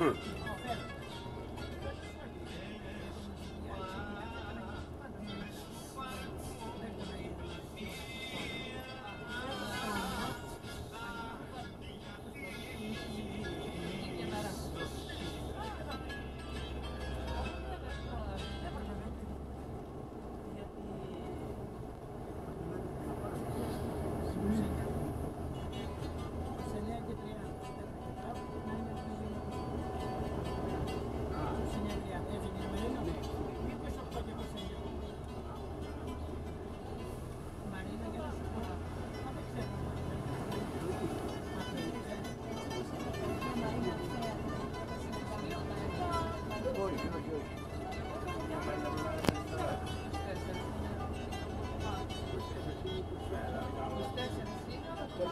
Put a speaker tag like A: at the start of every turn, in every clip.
A: 응.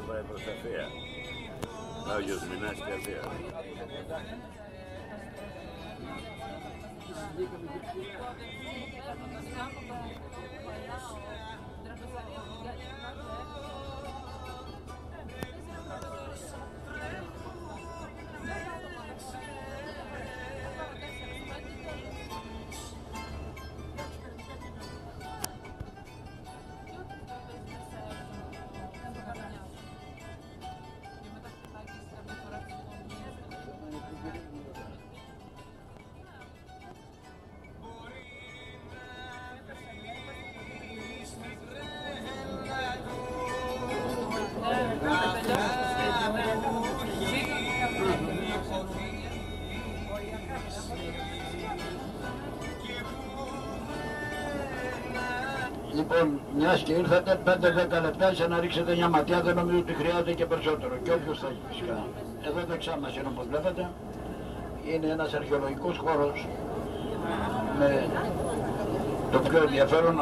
A: Εδώ πάει προς τα Θεία. Άγιος Μινάς και Θεία.
B: Λοιπόν, μιας και ήρθατε 5-10 λεπτά για να ρίξετε μια ματιά, δεν νομίζω ότι χρειάζεται και περισσότερο. Και όποιος θα έχει φυσικά. Εδώ δεξιά μας είναι όπως βλέπετε. Είναι ένας αρχαιολογικός χώρος με το πιο ενδιαφέρον.